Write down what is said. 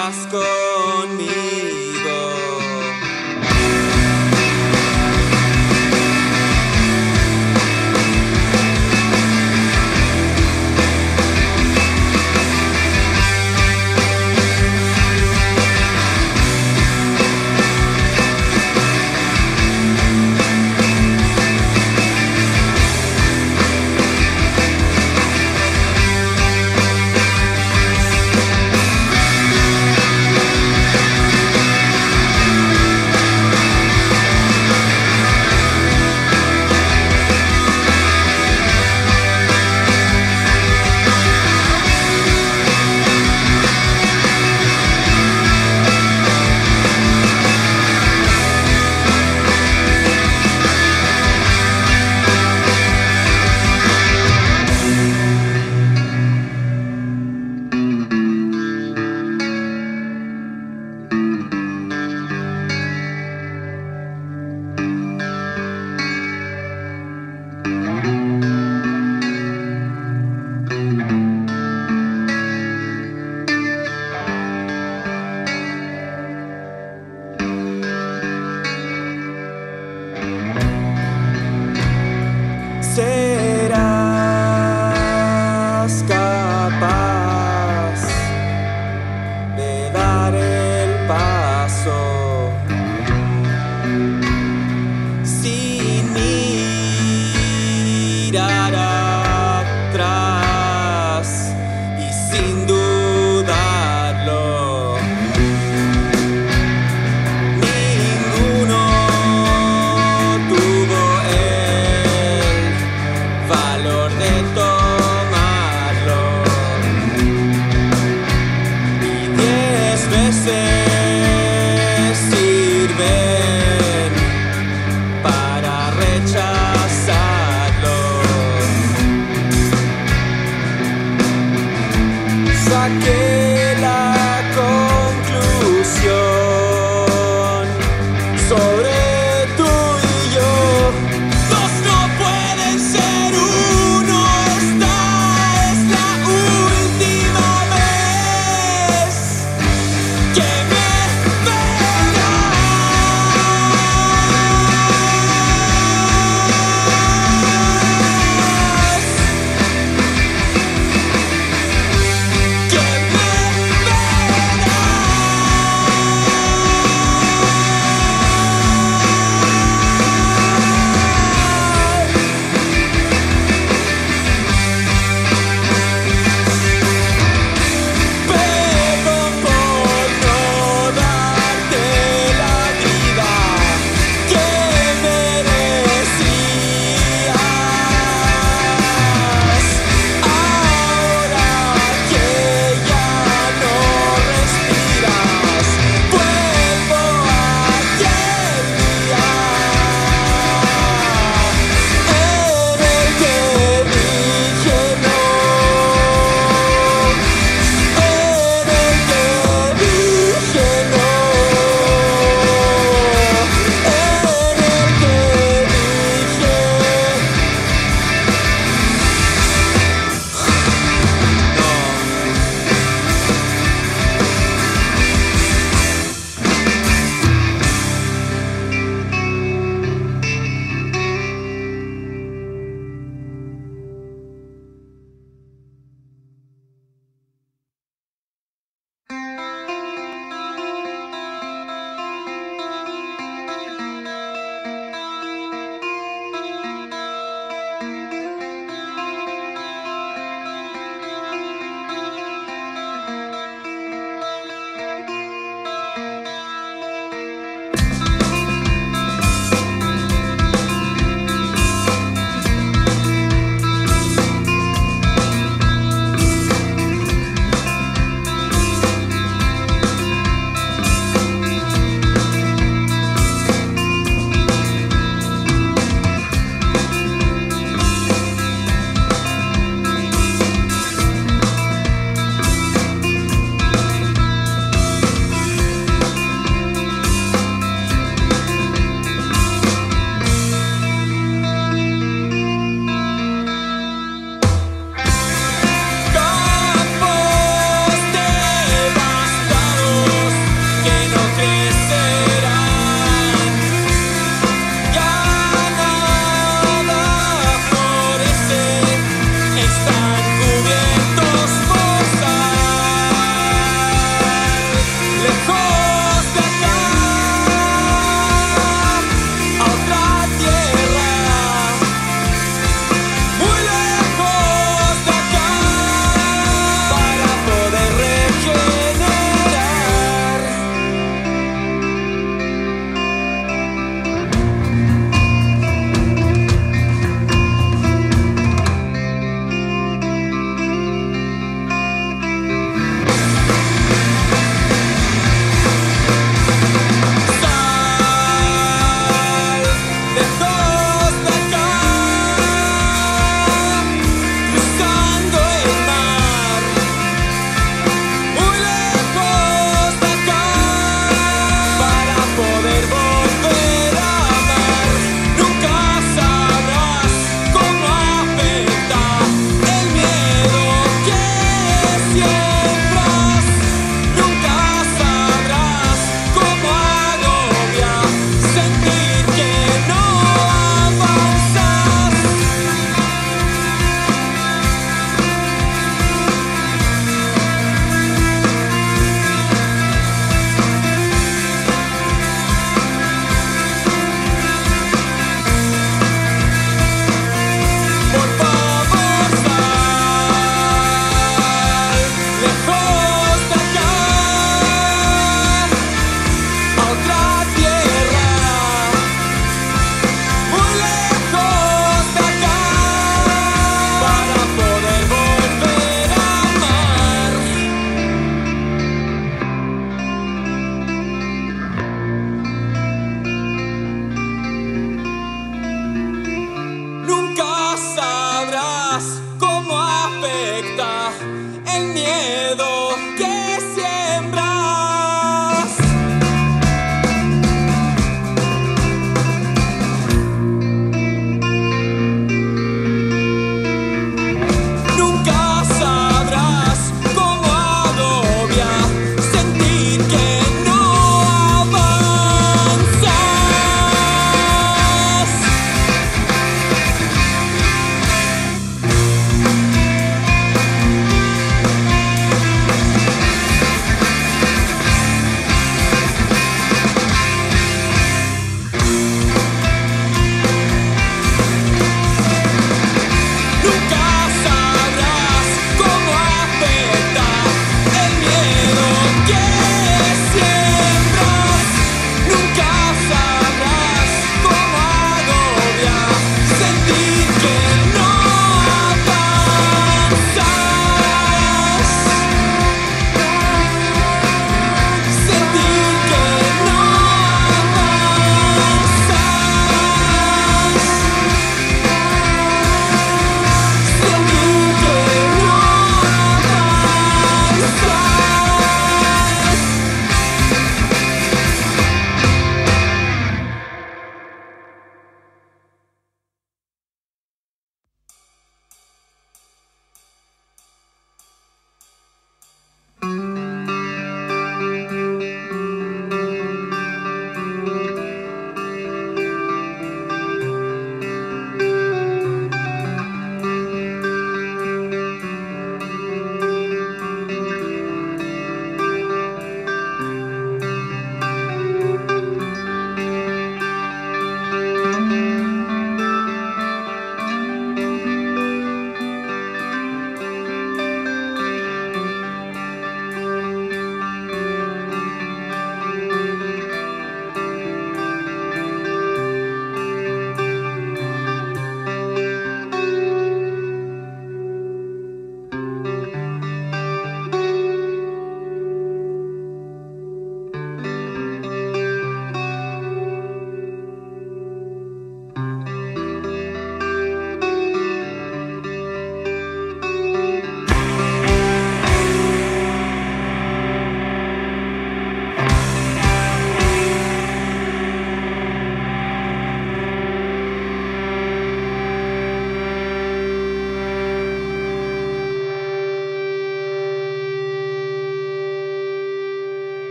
seguirás